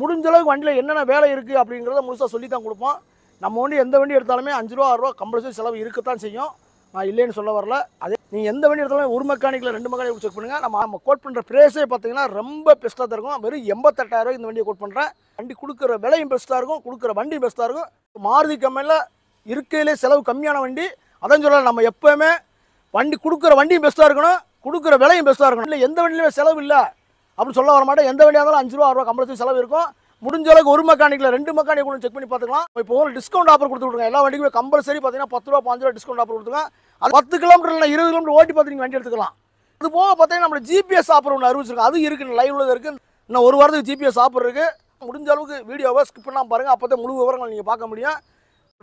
முடிஞ்ச அளவுக்கு வண்டியில் என்னென்ன வேலை இருக்குது அப்படிங்கிறத முழுசாக சொல்லி தான் கொடுப்போம். நம்ம வண்டி எந்த வண்டி எடுத்தாலுமே அஞ்சு ரூபா ஆறு ரூபா கம்பல்சரி செலவு இருக்கத்தான் செய்யும். நான் இல்லைன்னு சொல்ல வரல. அதே நீங்கள் எந்த வண்டி எடுத்தாலும் ஒரு மெக்கானிக்கில் ரெண்டு மெக்கானிக் செக் பண்ணுங்கள் நம்ம நம்ம கோட் பண்ணுற ப்ரைஸே பார்த்தீங்கன்னா ரொம்ப பெஸ்ட்டாக தான் இருக்கும். வெறும் எண்பத்தெட்டாயிரம் இந்த வண்டியை கோட் பண்ணுறேன் வண்டி கொடுக்குற விலையும் பெஸ்ட்டாக இருக்கும் கொடுக்குற வண்டியும் பெஸ்ட்டாக இருக்கும். மாருதி கம்பெனியில் இருக்கையிலே செலவு கம்மியான வண்டி. அதான் சொல்லலாம் நம்ம எப்போவுமே வண்டி கொடுக்குற வண்டியும் பெஸ்ட்டாக இருக்கணும் கொடுக்குற விலையும் பெஸ்ட்டாக இருக்கணும். இல்லை எந்த வண்டியிலுமே செலவு இல்லை. அப்படின்னு சொல்ல வர மாட்டேன். எந்த வண்டியாக இருந்தாலும் அஞ்சு ரூபா ஆறு ரூபா கம்பல்சரி செலவு இருக்கும். முடிஞ்ச அளவுக்கு ஒரு மெக்கானிக்கில் ரெண்டு மெக்கானிக் கூட செக் பண்ணி பார்த்துக்கலாம். இப்போ ஒரு டிஸ்கவுண்ட் ஆஃபர் கொடுத்துருங்க எல்லா வண்டிக்குமே கம்பல்சரி பார்த்தீங்கன்னா பத்து ரூபா பாஞ்சு ரூபா டிஸ்கவுண்ட் ஆஃபர் கொடுத்துருங்க அது பத்து கிலோமீட்டர் இல்லை இருபது கிலோமீட்டர் ஓட்டி பார்த்து நீங்கள் வண்டி எடுத்துக்கலாம். அது போக பார்த்தீங்கன்னா நம்ம ஜிபிஎஸ் ஆஃபர் ஒன்று அறிவிச்சிருக்கோம் அது இருக்குது லைவ்ல இருக்குது இன்னும் ஒரு வாரத்துக்கு ஜிபிஎஸ் ஆஃபர் இருக்குது முடிஞ்ச அளவுக்கு வீடியோவை ஸ்கிப் பண்ணாமல் பாருங்கள் அப்போ தான் முழு விவரங்கள் நீங்கள் பார்க்க முடியும்.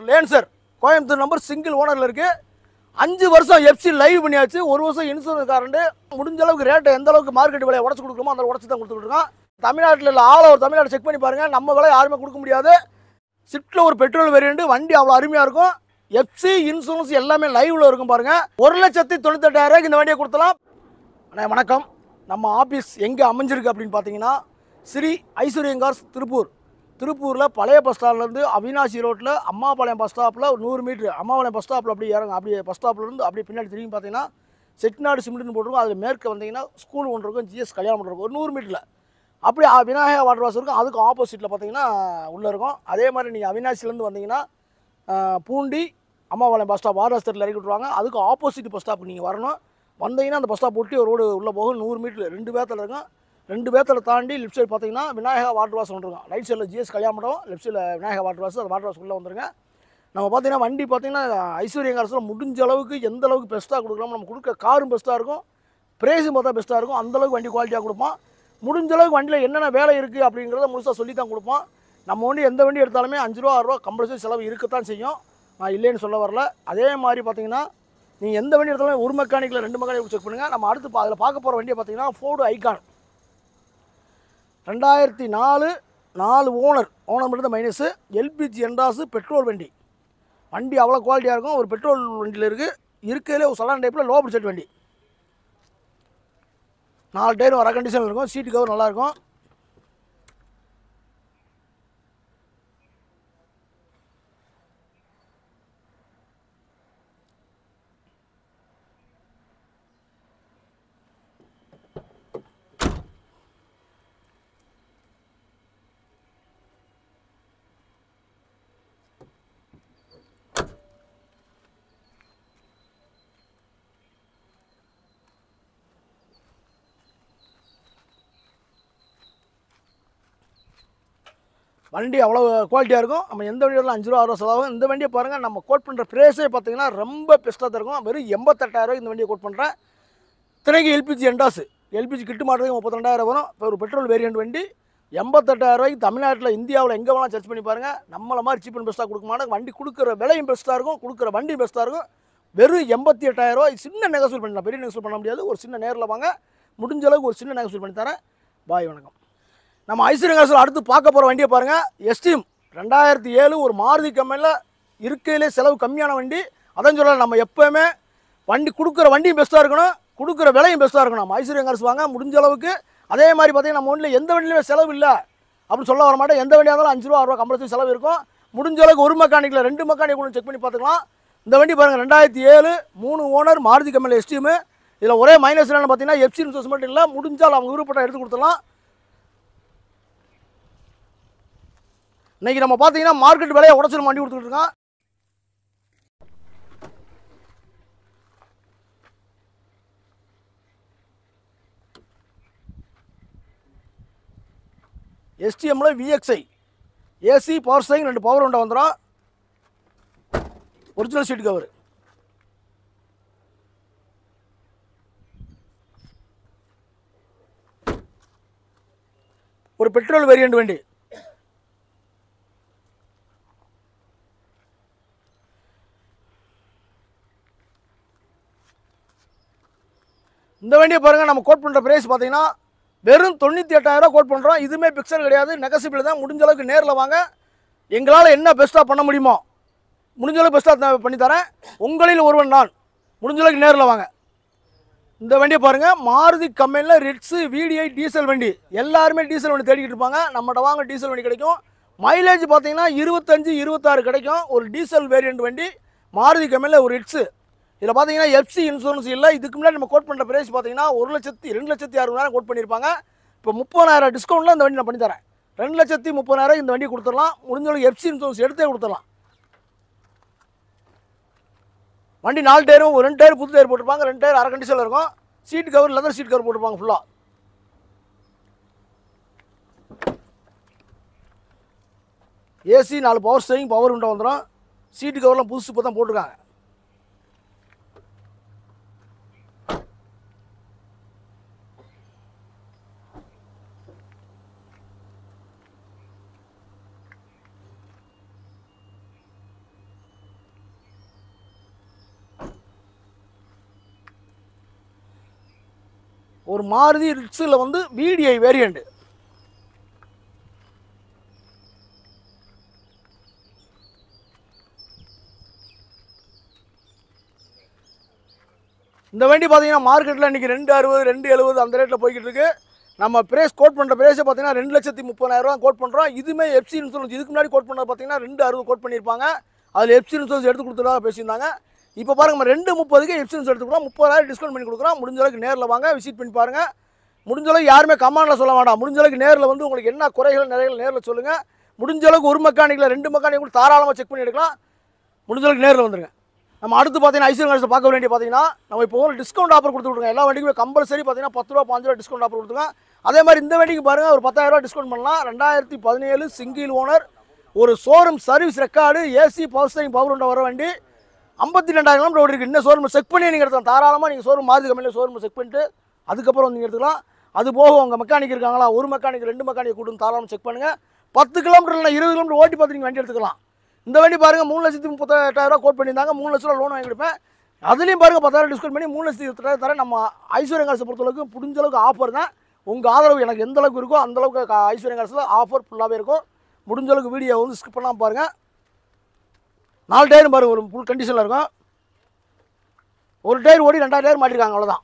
லேன்சர் கோயம்புத்தூர் நம்பர் சிங்கிள் ஓனரில் இருக்குது அஞ்சு வருஷம் எஃப்சி லைவ் பண்ணியாச்சு. ஒரு வருஷம் இன்சூரன்ஸ் காரண்டு முடிஞ்ச அளவுக்கு ரேட்டை எந்த அளவுக்கு மார்க்கெட் விலையை உடச்சு கொடுக்கணுமோ அந்த உடச்சி தான் கொடுத்துருக்கோம் தமிழ்நாட்டில் இல்லை ஆள் ஒரு தமிழ்நாடு செக் பண்ணி பாருங்கள் நம்ம விலை யாருமே கொடுக்க முடியாது. ஸ்விஃப்ட்டில் ஒரு பெட்ரோல் வேரியண்ட்டு வண்டி அவ்வளோ அருமையாக இருக்கும். எஃப்சி இன்சூரன்ஸ் எல்லாமே லைவில் இருக்கும் பாருங்கள் ஒரு லட்சத்தி தொண்ணூத்தெட்டாயிரம் இந்த வண்டியை கொடுத்தலாம் அண்ணா வணக்கம். நம்ம ஆஃபீஸ் எங்கே அமைஞ்சிருக்கு அப்படின்னு பார்த்தீங்கன்னா ஸ்ரீ ஐஸ்வர்யங்கார்ஸ் திருப்பூர். திருப்பூரில் பழைய பஸ் ஸ்டாண்ட்லேருந்து அவினாசி ரோட்டில் அம்மாபாளையம் பஸ் ஸ்டாப்பில் ஒரு நூறு மீட்ரு அம்மாபாளையம் பஸ் ஸ்டாப்பில் அப்படியே இறங்க. அப்படியே பஸ் ஸ்டாப்லேருந்து அப்படியே பின்னாடி திரும்பி பார்த்தீங்கன்னா செட்டிநாடு சிமெண்ட்னு போட்டிருக்கும். அதில் மேற்கு வந்தீங்கன்னா ஸ்கூல் ஒன்று இருக்கும் ஜிஎஸ் கல்யாணம் பண்ணுறோம் இருக்கும். ஒரு நூறு மீட்டரில் அப்படியே விநாயகா வாட்டர் வாஷ் இருக்கும். அதுக்கு ஆப்போசிட்டில் பார்த்தீங்கன்னா உள்ளே இருக்கும். அதே மாதிரி நீங்கள் அவினாசிலேருந்து வந்தீங்கன்னா பூண்டி அம்மாபாளையம் பஸ் ஸ்டாப் ஆர்எஸ்டரில் இறக்கி விட்ருவாங்க அதுக்கு ஆப்போசிட் பஸ் ஸ்டாப் நீங்கள் வரணும். வந்தீங்கன்னா அந்த பஸ் ஸ்டாப் ஒட்டி ஒரு ரோடு உள்ளே போகும். நூறு மீட்டர் ரெண்டு பேர்த்தில் இருக்கும். ரெண்டு பேர்த்தில் தாண்டி லெஃப்ட் சைடு பார்த்தீங்கன்னா விநாயகா வாட்டர் வாஷ் வந்துருக்கும் ரைட் சைடில் ஜிஎஸ் கல்யாணம் லெஃப்ட் சைடில் விநாயகா வாட்டர் வாஷ் அந்த வாட்டர் வாஷ் உள்ளே வந்துருங்க. நம்ம பார்த்தீங்கன்னா வண்டி பார்த்தீங்கன்னா ஐஸ்வர்யங்காரத்தில் முடிஞ்ச அளவுக்கு எந்த அளவுக்கு பெஸ்ட்டாக கொடுக்குறோமோ நம்ம கொடுக்க காரும் பெஸ்ட்டாக இருக்கும். ப்ரைஸும் பார்த்தா பெஸ்ட்டாக இருக்கும். அந்த அளவுக்கு வண்டி குவாலிட்டியாக கொடுப்போம் முடிஞ்ச அளவுக்கு வண்டியில் என்னென்ன வேலை இருக்குது அப்படிங்கிறத முழுசாக சொல்லி தான் கொடுப்போம் நம்ம வண்டி எந்த வண்டி எடுத்தாலுமே அஞ்சு ரூபா ஆறு ரூபா கம்பல்சரி செலவு இருக்கத்தான் செய்யும். நான் இல்லைன்னு சொல்ல வரல. அதே மாதிரி பார்த்தீங்கன்னா நீங்கள் எந்த வண்டி எடுத்தாலும் ஒரு மெக்கானிக்கில் ரெண்டு மெக்கானிக் செக் பண்ணுங்கள் நம்ம அடுத்து அதில் பார்க்க போகிற வண்டியை பார்த்தீங்கன்னா ஃபோர்டு ஐகான் ரெண்டாயிரத்தி நாலு நாலு ஓனர் ஓனர் மட்டும் தான் மைனஸு எல்பிஜி என்டாஸு பெட்ரோல் வண்டி. வண்டி அவ்வளோ குவாலிட்டியாக இருக்கும். ஒரு பெட்ரோல் வண்டியில் இருக்குது இருக்கிறதுலே ஒரு சலான் டைப்பில் லோ பட்ஜெட் வண்டி. நாலு டயரும் வர கண்டிஷனில் இருக்கும். சீட்டு கவர் நல்லாயிருக்கும் வண்டி அவ்வளோ குவாலிட்டியாக இருக்கும். நம்ம எந்த வண்டியில் அஞ்சு ரூபா ஆறு ரூபா செலவாகும். இந்த வண்டியை பாருங்கள் நம்ம கோட் பண்ணுற ப்ரைஸே பார்த்தீங்கன்னா ரொம்ப பெஸ்ட்டாக தான் இருக்கும். வெறும் எண்பத்தெட்டாயிரம் இந்த வண்டியை கோட் பண்ணுறேன் திரைக்கு எல்பிஜி எண்டாஸு எல்பிஜி கிட்டு மாட்டுறதுக்கு முப்பத்திரெண்டாயிரம் வரும். இப்போ ஒரு பெட்ரோல் வேரியண்ட் வண்டி. எண்பத்தெட்டாயிரம் ரூபாய்க்கு தமிழ்நாட்டில் இந்தியாவில் எங்கே வேணாலும் சர்ச் பண்ணி பாருங்கள் நம்மளை மாதிரி சீப் அண்ட் பெஸ்ட்டாக கொடுக்க மாட்டாங்க. வண்டி கொடுக்குற விலையும் பெஸ்ட்டாக இருக்கும். கொடுக்குற வண்டியும் பெஸ்ட்டாக இருக்கும். வெறும் எண்பத்தி எட்டாயிரம் ரூபாய் சின்ன நெகசூல் பண்ணலாம். பெரிய நெகசூல் பண்ண முடியாது. ஒரு சின்ன நேரில் வாங்க. முடிஞ்ச அளவுக்கு ஒரு சின்ன நெகசூல் பண்ணி தரேன். பாய் வணக்கம். நம்ம ஐஸ்வர்யங்காசில் அடுத்து பார்க்க போகிற வண்டியை பாருங்கள் எஸ்டீம் ரெண்டாயிரத்தி ஏழு ஒரு மாருதி கம்பெனியில் இருக்கையிலே செலவு கம்மியான வண்டி. அதான் சொல்லலாம் நம்ம எப்போவுமே வண்டி கொடுக்குற வண்டியும் பெஸ்ட்டாக இருக்கணும் கொடுக்குற விலையும் பெஸ்ட்டாக இருக்கணும். நம்ம ஐஸ்வர்யங்காஸ் வாங்க முடிஞ்ச அளவுக்கு. அதே மாதிரி பார்த்தீங்கன்னா நம்ம ஒன்றில் எந்த வண்டியிலுமே செலவு இல்லை. அப்படின்னு சொல்ல வர மாட்டேன். எந்த வண்டியாக இருந்தாலும் அஞ்சு ரூபா ஆறுரூவா கம்பல்சரி செலவு இருக்கும். முடிஞ்ச அளவுக்கு ஒரு மெக்கானிக்கில் ரெண்டு மெக்கானிக் கொண்டு செக் பண்ணி பார்த்துக்கலாம். இந்த வண்டி பாருங்கள் ரெண்டாயிரத்தி ஏழு மூணு ஓனர் மாருதி கம்பெனி எஸ்டீமு இதில் ஒரே மைனஸ் என்னென்னு பார்த்தீங்கன்னா எஃப்சி இன்சூரன்ஸ் மட்டும் இல்லை முடிஞ்சால் அவங்க விருப்பப்பட்ட எடுத்து கொடுத்துடலாம். இன்னைக்கு நம்ம பார்த்தீங்கன்னா மார்க்கெட் விலையை உடச்சிடும் வண்டி கொடுத்துட்டு இருக்கோம் எஸ்டிஎம்ல விஎக்ஸ்ஐ ஏசி பவர் ஸ்டைங் ரெண்டு பவர் உண்டை வந்துடும் ஒரிஜினல் சீட் கவர் ஒரு பெட்ரோல் வேரியண்ட் வண்டி. இந்த வண்டியை பாருங்கள் நம்ம கோட் பண்ணுற ப்ரைஸ் பார்த்தீங்கன்னா வெறும் தொண்ணூற்றி எட்டாயிரம் கோட் பண்ணுறோம் இதுவுமே பிக்சர் கிடையாது. நெகசிபிள் தான். முடிஞ்ச அளவுக்கு நேரில் வாங்க. எங்களால் என்ன பெஸ்ட்டாக பண்ண முடியுமோ முடிஞ்ச அளவுக்கு பெஸ்ட்டாக பண்ணி தரேன். உங்களில் ஒருவன் நான். முடிஞ்ச அளவுக்கு நேரில் வாங்க. இந்த வண்டியை பாருங்க. மாருதி கம்பெனியில் ரிட்ஸு விடிஐ டீசல் வண்டி. எல்லாருமே டீசல் வண்டி தேடிக்கிட்டு இருப்பாங்க. நம்மகிட்ட வாங்க டீசல் வண்டி கிடைக்கும். மைலேஜ் பார்த்தீங்கன்னா இருபத்தஞ்சு இருபத்தாறு கிடைக்கும். ஒரு டீசல் வேரியண்ட் வண்டி. மாருதி கம்பெனியில் ஒரு ரிட்ஸு இதில் பார்த்தீங்கன்னா எஃப்சி இன்சூரன்ஸ் இல்லை. இதுக்கு முன்னாடி நம்ம கோட் பண்ணுற பிரைஸ் பார்த்தீங்கன்னா ஒரு லட்சத்தி ரெண்டு லட்சத்தி அறுபதாயிரம் கோட் பண்ணியிருப்பாங்க இப்போ முப்பதாயிரம் டிஸ்கவுண்ட்டில் இந்த வண்டி நான் பண்ணித்தரேன் ரெண்டு லட்சத்தி முப்பதாயிரம் இந்த வண்டி கொடுத்துடலாம். முடிஞ்சளவுக்கு எஃப்சி இன்சூரன்ஸ் எடுத்தே கொடுத்துடலாம். வண்டி நாலு டயரும் ஒரு ரெண்டு டயர் புது டயர் போட்டிருப்பாங்க. ரெண்டு டயர் அரை கண்டிஷனில் இருக்கும். Seat cover leather seat cover போட்டிருப்பாங்க ஃபுல்லாக ஏசி நாலு பவர் ஸ்டேரிங் பவர் உண்டாக வந்துடும் சீட்டு கவர்லாம் புதுசு இப்போ தான் போட்டிருக்காங்க. ஒரு மாருதி ரிட்ஸில் வந்து விடிஐ வேரியண்ட்டு இந்த வண்டி பார்த்தீங்கன்னா மார்க்கெட்டில் இன்றைக்கி ரெண்டு அறுபது ரெண்டு எழுபது அந்த ரேட்டில் போய்கிட்டு இருக்கு. நம்ம பிரேஸ் கோட் பண்ணுற பிரேஸை பார்த்தீங்கன்னா ரெண்டு லட்சத்தி முப்பதாயிரரூவா கோட் பண்ணுறோம் இதுவுமே எஃப்சி இன்சூரன்ஸ் இதுக்கு முன்னாடி கோட் பண்ணது பார்த்தீங்கன்னா ரெண்டு அறுபது கோட் பண்ணியிருப்பாங்க. அதில் எஃப்சி இன்சூரன்ஸ் எடுத்து கொடுத்துருவா பேசியிருந்தாங்க. இப்போ பாருங்க நம்ம ரெண்டு முப்பதுக்கு எப்சன்ஸ் எடுத்துக்கலாம். முப்பதாயிரம் டிஸ்கவுண்ட் பண்ணி கொடுக்குறோம் முடிஞ்ச அளவுக்கு நேரில் வாங்க விசிட் பண்ணி பாருங்கள் முடிஞ்ச அளவுக்கு யாருமே கமாண்டில் சொல்ல வேண்டாம். முடிஞ்ச அளவுக்கு நேரில் வந்து உங்களுக்கு என்ன குறைகள் நிறைகள் நேரில் சொல்லுங்கள் முடிஞ்ச அளவுக்கு ஒரு மெக்கானிக்கில் ரெண்டு மெக்கானிக் கூட தாராளமாக செக் பண்ணி எடுக்கலாம். முடிஞ்ச அளவுக்கு நேரில் வந்துருங்க. நம்ம அடுத்து பார்த்தீங்கன்னா ஐசிஎல் கார்ஸ் பார்க்க வேண்டிய பார்த்தீங்கன்னா நம்ம இப்போ ஒரு டிஸ்கவுண்ட் ஆஃபர் கொடுத்து எல்லா வண்டிக்குமே கம்பல்சரி பார்த்தீங்கன்னா பத்து ரூபா பாஞ்சு ரூபா டிஸ்கவுண்ட் ஆஃபர் கொடுத்துருங்க. அதே மாதிரி இந்த வண்டிக்கு பாருங்கள் ஒரு பத்தாயிரம் ரூபா டிஸ்கவுண்ட் பண்ணலாம். ரெண்டாயிரத்தி பதினேழு சிங்கிள் ஓனர் ஒரு showroom service record AC power steering power உண்ட வர வண்டி. ஐம்பத்தி ரெண்டாயிரம் கிலோமீட்டர் ஓடி இருக்கு இன்னும் ஷோரூம் செக் பண்ணி நீங்கள் எடுக்கலாம் தாராளமாக நீங்கள் ஷோரூம் மாருதி கம்பெனியில் ஷோரூம் செக் பண்ணிட்டு அதுக்கப்புறம் நீங்கள் எடுத்துக்கலாம். அது போக உங்கள் மெக்கானிக் இருக்காங்களா? ஒரு மெக்கானிக் ரெண்டு மெக்கானிக் கூட்டு தாராளமாக செக் பண்ணுங்கள் பத்து கிலோமீட்டர் இல்லை இருபது கிலோமீட்டர் ஓட்டி பார்த்து நீங்கள் வண்டி எடுத்துக்கலாம். இந்த வண்டி பாருங்கள் மூணு லட்சத்தி முப்பத்தாயிரம் கோட் பண்ணியிருந்தாங்க. மூணு லட்ச ரூபா லோன் வாங்கி கொடுப்பேன். அதுலேயும் பாருங்கள் பத்தாயிரம் டிஸ்கவுண்ட் பண்ணி மூணு லட்சத்தி இருபத்தாயிரம் தரேன். நம்ம ஐஸ்வர்யம் காசை பொறுத்தளவுக்கு முடிஞ்ச அளவுக்கு ஆஃபர் தான். உங்கள் ஆதரவு எனக்கு எந்த அளவுக்கு இருக்கோ அந்த அளவுக்கு ஐஸ்வர்யம் காசில் ஆஃபர் ஃபுல்லாகவே இருக்கும். முடிஞ்ச அளவுக்கு வீடியோ வந்து ஸ்கிப் பண்ணாமல் பாருங்கள் நாலு டயரும் பாருங்கள் ஒரு ஃபுல் கண்டிஷனில் இருக்கும். ஒரு டயர் ஓடி ரெண்டாயிரம் டயர் மாட்டிருக்காங்க அவ்வளோதான்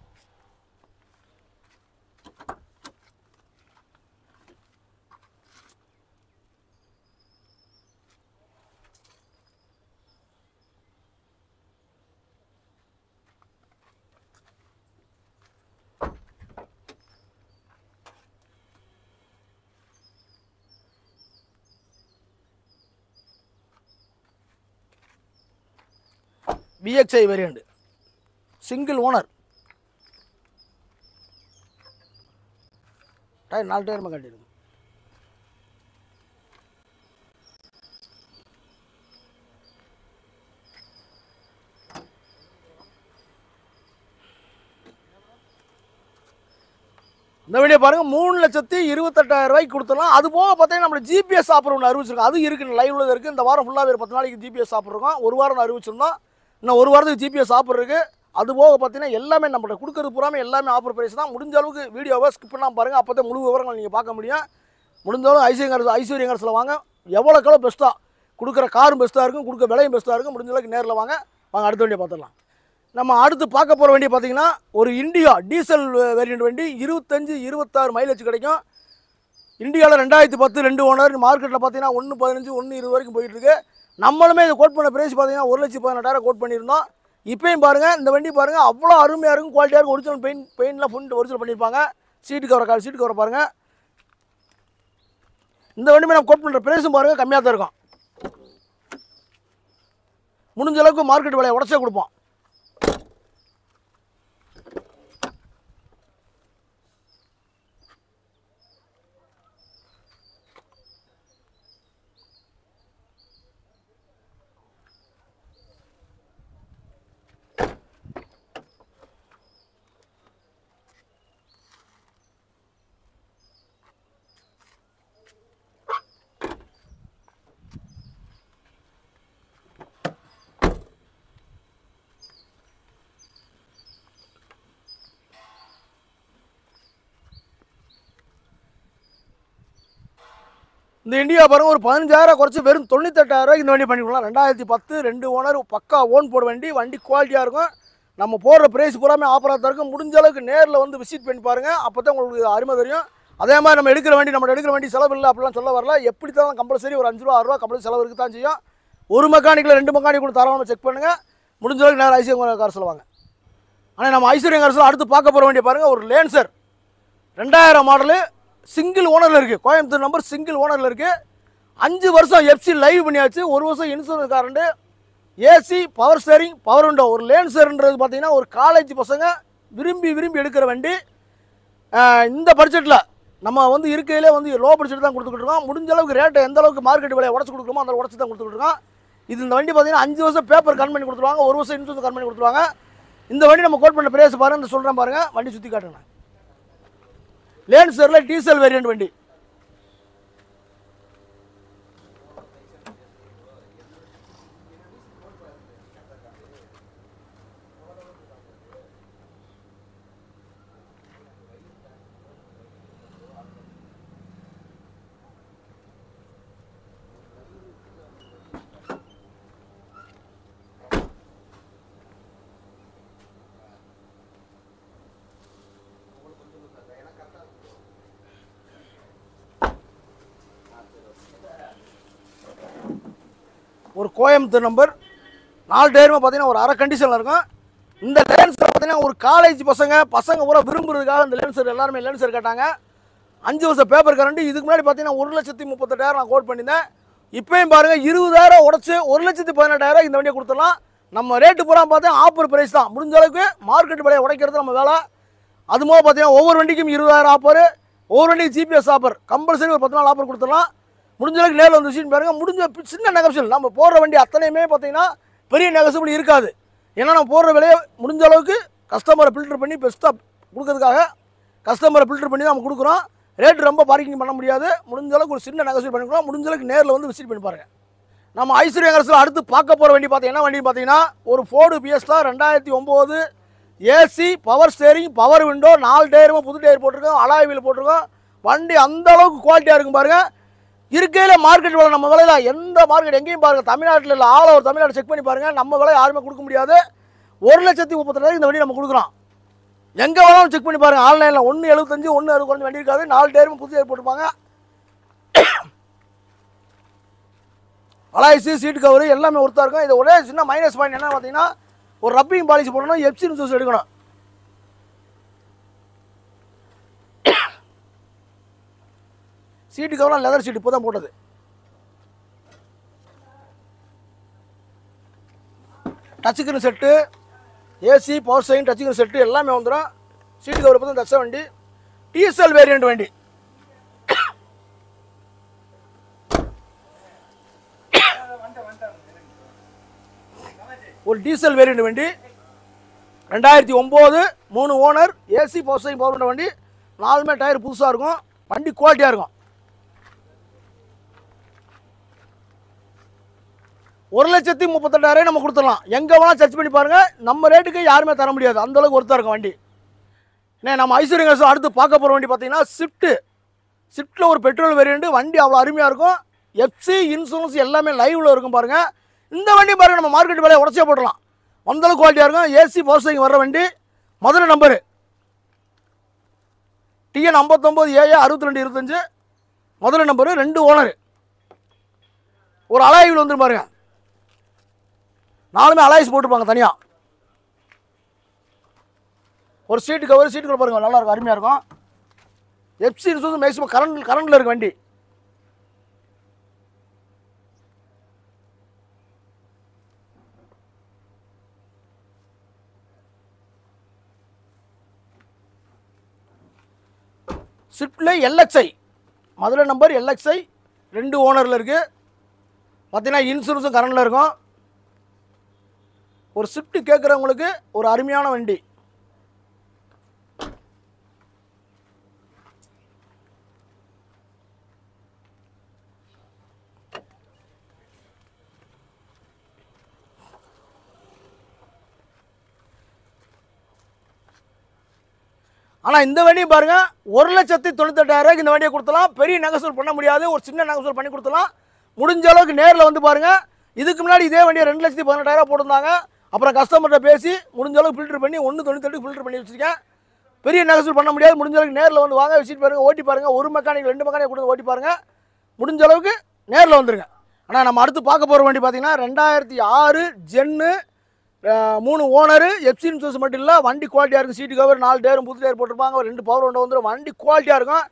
VXI variant single owner tyre நாலு டயர் காட்டிடுங்க இந்த வீடியோ பாருங்க மூணு லட்சத்தி இருபத்தெட்டாயிரம் ரூபாய்க்கு கொடுத்துடலாம். அது போக பார்த்தீங்கன்னா நம்ம ஜிபிஎஸ் ஆஃபர் ஒன்று அறிவிச்சிருக்கோம் அது இருக்கு லைவ்ல இருக்குது இந்த வாரம் ஃபுல்லாகவே பத்து நாளைக்கு ஜிபிஎஸ் ஆஃபர் இருக்கும். ஒரு வாரம் அறிவிச்சிருந்தோம். இன்னும் ஒரு வாரத்துக்கு ஜிபிஎஸ் ஆஃபர் இருக்குது அது போக பார்த்தீங்கன்னா எல்லாமே நம்மகிட்ட கொடுக்கறது பூராமே எல்லாமே ஆஃபர் பிரைஸ் தான். முடிஞ்ச அளவுக்கு வீடியோவை ஸ்கிப் பண்ணாமல் பாருங்கள் அப்போ தான் முழு விவரங்கள் நீங்கள் பார்க்க முடியும். முடிஞ்ச அளவு ஐஸ்வர்யங்கரசு ஐஸ்வர்யங்கரசில் வாங்க. எவ்வளோக்கெவ்வளோ பெஸ்ட்டாக கொடுக்குற காரும் பெஸ்ட்டாக இருக்கும். கொடுக்குற விலையும் பெஸ்ட்டாக இருக்கும். முடிஞ்ச அளவுக்கு நேரில் வாங்க. வாங்க அடுத்த வண்டியை பார்த்துடலாம். நம்ம அடுத்து பார்க்க போகிற வண்டி பார்த்தீங்கன்னா ஒரு இண்டியா டீசல் வேரியண்ட் வண்டி. இருபத்தஞ்சு இருபத்தாறு மைலேஜ் கிடைக்கும். இந்தியாவில் ரெண்டாயிரத்தி பத்து ரெண்டு ஓனர் மார்க்கெட்டில் பார்த்தீங்கன்னா ஒன்று பதினஞ்சு ஒன்று இருபது வரைக்கும் போயிட்டுருக்கு நம்மளுமே இது கோட் பண்ண பிரைஸ் பார்த்தீங்கன்னா ஒரு லட்சத்தி பதினெட்டாயிரம் கோட் பண்ணியிருந்தோம். இப்பயும் பாருங்கள் இந்த வண்டி பாருங்கள் அவ்வளோ அருமையாக இருக்கும். குவாலிட்டியாக இருக்கும். ஒரிஜினல் பெயிண்ட் பெயிண்ட்லாம் ஃபுல் ஒரிஜினல் பண்ணியிருப்பாங்க. சீட்டு கவரை கால் சீட்டு கவரை பாருங்கள் இந்த வண்டிமே நம்ம கோட் பண்ணுற ப்ரைஸும் பாருங்கள் கம்மியாக தான் இருக்கும். முடிஞ்ச அளவுக்கு மார்க்கெட் விலையை உடச்சே கொடுப்போம். இந்த இந்தியா பாருங்க ஒரு பதினஞ்சாயிரம் குறைச்சி வெறும் தொண்ணூத்தெட்டாயிரம் ரூபாய்க்கு இந்த வண்டி பண்ணி கொடுக்கலாம். ரெண்டாயிரத்தி பத்து ரெண்டு ஓனர் பக்கா ஓன் போட வண்டி வண்டி குவாலிட்டியாக இருக்கும். நம்ம போடுற ப்ரைஸ் பூராமே ஆஃபராக தான் இருக்கும் முடிஞ்ச அளவுக்கு நேரில் வந்து விசிட் பண்ணி பாருங்கள் அப்போ தான் உங்களுக்கு அருமை தெரியும். அதே மாதிரி நம்ம எடுக்கிற வண்டி நம்ம எடுக்கிற வண்டி செலவு இல்லை அப்படிலாம் சொல்ல வரல. எப்படி தான் கம்பல்சரி ஒரு அஞ்சு ரூபா ஆறு ரூபா கம்பல்சரி செலவு இருக்கு தான் செய்யும். ஒரு மெக்கானிக்கில் ரெண்டு மெக்கானிக் கூட தரவாமல் செக் பண்ணுங்கள் முடிஞ்ச அளவுக்கு நேரம் ஐஸ்வர்யம் கார் சொல்லுவாங்க. ஆனால் நம்ம ஐஸ்வர்யம் கார் அடுத்து பார்க்க போகிற வண்டி பாருங்கள் ஒரு லேன்சர் ரெண்டாயிரம் மாடலு சிங்கிள் ஓனரில் இருக்குது கோயம்புத்தூர் நம்பர் சிங்கிள் ஓனரில் இருக்குது அஞ்சு வருஷம் எஃப்சி லைவ் பண்ணியாச்சு. ஒரு வருஷம் insurance காரண்டு AC power steering power window ஒரு லேன் லேன்சர்ன்றது பார்த்தீங்கன்னா ஒரு காலேஜ் பசங்க விரும்பி விரும்பி எடுக்கிற வண்டி. இந்த பட்ஜெட்டில் நம்ம வந்து இருக்கையிலே வந்து லோ பட்ஜெட் தான் கொடுத்துக்கிட்டு இருக்கோம். முடிஞ்ச அளவுக்கு ரேட்டை எந்த அளவுக்கு மார்க்கெட் விலையை உடச்சு கொடுக்குறோமோ அந்த உடச்சு தான் கொடுத்துக்கிட்டு இருக்கோம். இது இந்த வண்டி பார்த்தீங்கன்னா அஞ்சு வருஷம் பேப்பர் கன் பண்ணி கொடுத்துருவாங்க. ஒரு வருஷம் இன்சூரன்ஸ் கன் பண்ணி கொடுத்துருவாங்க. இந்த வண்டி நம்ம கோட் பண்ண பிரேஸ் பாருங்கள் இந்த சொல்கிறேன் பாருங்க. வண்டி சுற்றி காட்டுங்க. லேன்சரில் டீசல் வேரியன்ட் வண்டி ஒரு கோயம்புத்தூர் நம்பர் நாலு டயருமே பார்த்தீங்கன்னா ஒரு அரை கண்டிஷனில் இருக்கும். இந்த லேன்ஸில் பார்த்தீங்கன்னா ஒரு காலேஜ் பசங்க பசங்க பூரா விரும்புறதுக்காக இந்த லேன்சர் எல்லாருமே லேன்சர் கேட்டாங்க. அஞ்சு வருஷம் பேப்பர் கரண்ட் இதுக்கு முன்னாடி பார்த்தீங்கன்னா ஒரு லட்சத்தி முப்பத்தெட்டாயிரம் நான் கோட் பண்ணியிருந்தேன். இப்பயும் பாருங்கள் இருபதாயிரம் உடச்சி ஒரு லட்சத்தி பதினெட்டாயிரம் இந்த வண்டியை கொடுத்துடலாம். நம்ம ரேட்டு பூரா பார்த்தா ஆஃபர் ப்ரைஸ் தான். முடிஞ்ச அளவுக்கு மார்க்கெட் விலையை உடைக்கிறது நம்ம வேலை. அது பார்த்தீங்கன்னா ஒவ்வொரு வண்டிக்கும் இருபதாயிரம் ஆஃபர் ஒவ்வொரு வண்டிக்கும் ஜிபிஎஸ் ஆஃபர் கம்பல்சரி ஒரு பத்து நாள் ஆஃபர் கொடுத்துடலாம். முடிஞ்சளவுக்கு நேரில் வந்து விஷயம் பாருங்கள் முடிஞ்ச சின்ன நெகசல் நம்ம போடுற வண்டி அத்தனையுமே பார்த்தீங்கன்னா பெரிய நெகசிபிள் இருக்காது. ஏன்னா நம்ம போடுற விலையை முடிஞ்ச அளவுக்கு கஸ்டமரை ஃபில்டர் பண்ணி பெஸ்ட்டாக கொடுக்கறதுக்காக கஸ்டமரை ஃபில்டர் பண்ணி நம்ம கொடுக்குறோம். ரேட் ரொம்ப பார்க்கிங் பண்ண முடியாது. முடிஞ்ச அளவுக்கு ஒரு சின்ன நெகசல் பண்ணிக்கலாம். முடிஞ்ச அளவுக்கு நேரில் வந்து விசிட் பண்ணி பாருங்கள் நம்ம ஐஸ்வர்யா கரசில் அடுத்து பார்க்க போகிற வண்டி பார்த்தீங்கன்னா என்ன வண்டி பார்த்தீங்கன்னா ஒரு ஃபோர்டு பிஎஸ்டா ரெண்டாயிரத்தி ஒம்பது AC power steering power window நாலு டயருமே புது டயர் போட்டிருக்கோம். அலாய் வீல் போட்டிருக்கோம். வண்டி அந்த அளவுக்கு குவாலிட்டியாக இருக்கும் பாருங்கள் இருக்கையில் மார்க்கெட் விலை நம்ம விலையில எந்த மார்க்கெட் எங்கேயும் பாருங்க தமிழ்நாட்டில் இல்லை ஆல் ஓவர் தமிழ்நாடு செக் பண்ணி பாருங்க நம்ம விலை யாருமே கொடுக்க முடியாது. ஒரு லட்சத்தி முப்பத்தெட்டாயிரம் இந்த வண்டி நம்ம கொடுக்குறோம். எங்கே வேணாலும் செக் பண்ணி பாருங்க ஆன்லைனில் ஒன்று எழுபத்தஞ்சு ஒன்று அறுபது குறைஞ்ச வண்டி இருக்காது நாலு டேரும் புது டயர் போட்டிருப்பாங்க. அலாய்ஸு சீட் கவர் எல்லாமே ஒருத்தா இருக்கும். இது ஒரே சின்ன மைனஸ் பாயிண்ட் என்ன பார்த்தீங்கன்னா ஒரு ரப்பிங் பாலிசி போடணும் எப்சின் இன்சூரன்ஸ் எடுக்கணும். சீட்டு கவர்லாம் லெதர் சீட்டு இப்போ தான் போட்டது டச்சுக்கன் செட்டு ஏசி பவர் சைன் டச்சுக்கன் செட்டு எல்லாமே வந்துடும் சீட்டு கவர் இப்போ தான் தச்ச வண்டி. டிஎஸ்எல் வேரியண்ட் வண்டி. ஒரு டீசல் வேரியண்ட் வண்டி. ரெண்டாயிரத்தி ஒம்பது மூணு ஓனர் ஏசி பவர் சைன் பவர் வண்டி. நாலுமே டயர் புதுசாக இருக்கும். வண்டி குவாலிட்டியாக இருக்கும். ஒரு லட்சத்தி முப்பத்தெட்டாயிரம் நம்ம கொடுத்துடலாம். எங்கே வேணால் சர்ச் பண்ணி பாருங்கள் நம்ம ரேட்டுக்கு யாருமே தர முடியாது. அந்தளவுக்கு ஒருத்தர் இருக்கும் வண்டி. ஏன்னா நம்ம ஐஸ்வர்யங்க அடுத்து பார்க்க போகிற வண்டி பார்த்தீங்கன்னா ஸ்விஃப்ட்டு ஸ்விஃப்ட்டில் ஒரு பெட்ரோல் வேரியண்ட்டு வண்டி அவ்வளோ அருமையாக இருக்கும். எஃப்சி இன்சூரன்ஸ் எல்லாமே லைவில் இருக்கும் பாருங்கள் இந்த வண்டி பாருங்கள் நம்ம மார்க்கெட் விலையை உடச்சே போடலாம் அந்தளவுக்கு குவாலிட்டியாக இருக்கும். ஏசி பவர் வர்ற வண்டி. முதல்ல நம்பரு டிஎன் ஐம்பத்தொம்போது ஏஏ அறுபத்தி ரெண்டு இருபத்தஞ்சு. முதல்ல நம்பரு ரெண்டு ஓனர் ஒரு அலாய்வில் வந்துரும் பாருங்கள் நாலுமே அலாய்ஸ் போட்டிருப்பாங்க தனியாக ஒரு சீட்டுக்கு ஒரு சீட்டு பாருங்கள் நல்லாயிருக்கும் நல்லா இருக்கும் அருமையாக இருக்கும். எஃப்சி ரிசோர்ஸ் மேக்ஸிமம் கரண்ட் கரண்டில் இருக்கு வண்டி. ஸ்விஃப்டில் எல்எக்ஸ்ஐ மதுரை நம்பர் எல்எக்ஸ்ஐ ரெண்டு ஓனரில் இருக்குது பார்த்தீங்கன்னா இன்சூரன்ஸும் கரண்டில் இருக்கும். ஒரு ஸ்விஃப்ட் கேட்குறவங்களுக்கு ஒரு அருமையான வண்டி. ஆனால் இந்த வண்டியை பாருங்க ஒரு லட்சத்தி தொண்ணூத்தெட்டாயிரூவாய்க்கு இந்த வண்டியை கொடுத்தலாம் பெரிய நகசூல் பண்ண முடியாது ஒரு சின்ன நகசூல் பண்ணி கொடுத்தலாம் முடிஞ்ச அளவுக்கு நேரில் வந்து பாருங்க. இதுக்கு முன்னாடி இதே வண்டியை ரெண்டு லட்சத்தி பதினெட்டாயிரம் போட்டிருந்தாங்க. அப்புறம் கஸ்டமர்கிட்ட பேசி முடிஞ்ச அளவுக்கு ஃபில்டர் பண்ணி ஒன்று தொண்ணூத்தெட்டு ஃபில்டர் பண்ணி வச்சுருக்கேன். பெரிய நெகசூல் பண்ண முடியாது. முடிஞ்ச அளவுக்கு நேரில் வந்து வாங்க விசிட் பாருங்கள் ஓட்டி பாருங்கள் ஒரு மெக்கானிக் ரெண்டு மெக்கானிக் கொடுத்து ஓட்டி பாருங்கள் முடிஞ்ச அளவுக்கு நேரில் வந்துருங்க. ஆனால் நம்ம அடுத்து பார்க்க போகிற வண்டி பார்த்தீங்கன்னா ரெண்டாயிரத்தி ஆறு ஜென்னு மூணு ஓனரு எஃப்சி இன்சூரன்ஸ் மட்டும் இல்லை வண்டி குவாலிட்டியாக இருக்கும். சீட்டு கவர் நாலு டேரும் புது டேர் போட்டிருப்பாங்க. ஒரு ரெண்டு பவர் ஒன்று வந்துடும் வண்டி குவாலிட்டியாக இருக்கும்.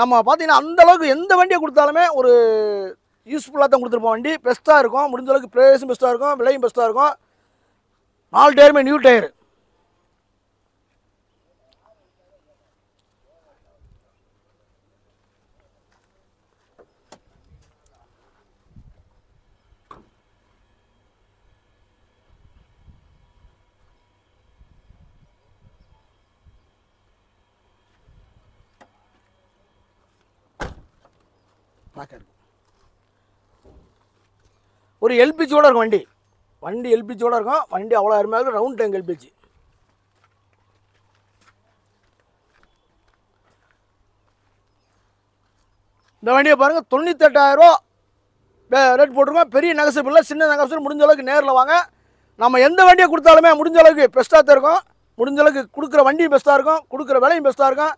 நம்ம பார்த்தீங்கன்னா அந்தளவுக்கு எந்த வண்டியை கொடுத்தாலுமே ஒரு யூஸ்ஃபுல்லாக தான் கொடுத்துருப்போம் வண்டி. பெஸ்ட்டாக இருக்கும். முடிஞ்ச அளவுக்கு ப்ரைஸும் பெஸ்ட்டாக இருக்கும். விலையும் பெஸ்ட்டாக இருக்கும். ஆல் டயருமே நியூ டயர் பார்க்க ஒரு எல்பிஜியோட இருக்கும் வண்டி. வண்டி எல்பிஜியோட இருக்கும். வண்டி அவ்வளோ அருமையாக இருக்கும். Round tank LPG. இந்த வண்டியை பாருங்கள் தொண்ணூத்தெட்டாயிரரூவா ரேட் போட்டிருக்கோம். பெரிய நகைசப்பு இல்லை சின்ன நகைசப்பு முடிஞ்ச அளவுக்கு நேரில் வாங்க. நம்ம எந்த வண்டியை கொடுத்தாலுமே முடிஞ்ச அளவுக்கு பெஸ்ட்டாக தான் இருக்கும். முடிஞ்ச அளவுக்கு கொடுக்குற வண்டியும் பெஸ்ட்டாக இருக்கும். கொடுக்குற விலையும் பெஸ்ட்டாக இருக்கும்.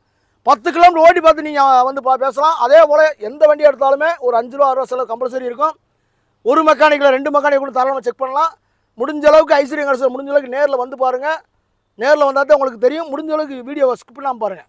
பத்து கிலோமீட்டர் ஓட்டி பார்த்து நீங்கள் வந்து பா பேசலாம். அதே போல் எந்த வண்டி எடுத்தாலுமே ஒரு அஞ்சு ரூபா ஆறு ரூபா செலவு கம்பல்சரி இருக்கும். ஒரு மெக்கானிக்கில் ரெண்டு மெக்கானிக் கூட தாராளமாக செக் பண்ணலாம். முடிஞ்ச அளவுக்கு ஐஸ்வர்யம் கடைசியில் முடிஞ்ச அளவுக்கு நேரில் வந்து பாருங்கள் நேரில் வந்தால் தான் உங்களுக்கு தெரியும். முடிஞ்ச அளவுக்கு வீடியோவை ஸ்கிப் பண்ணாமல் பாருங்கள்